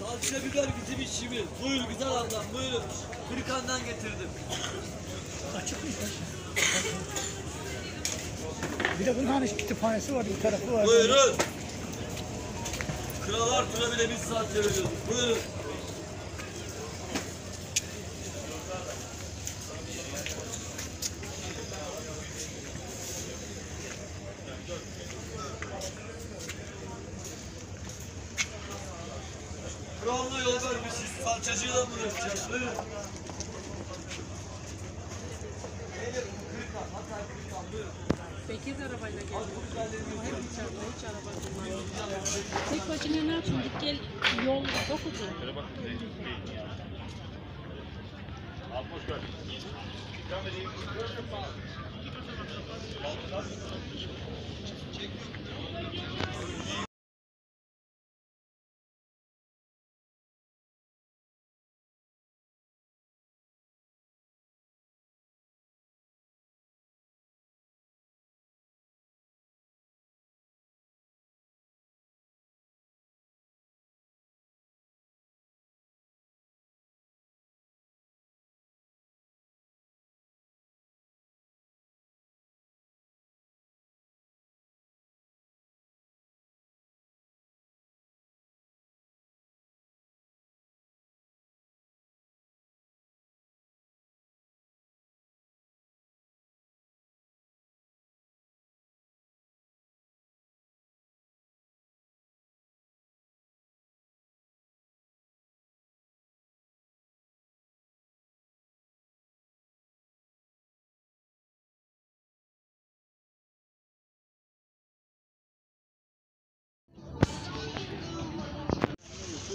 Salça biber bizim işimiz. Buyur güzel ablam buyurun. Kırıkan'dan getirdim. Açıkmış. Bir de bunun hani kütüphanesi var, bir tarafı var. Buyurun. Kral Arthur'a bile biz salça veriyoruz. Buyurun. Doğumlu yol vermişiz. Salçacıyla mı uğraşacağız? Buyurun. Sekiz arabayla geldim. Ama hep içeride hiç araba kullanmıyorum. Tek başına ne yapayım? Git gel yol dokuzu. Altmış dört. İkram edeyim.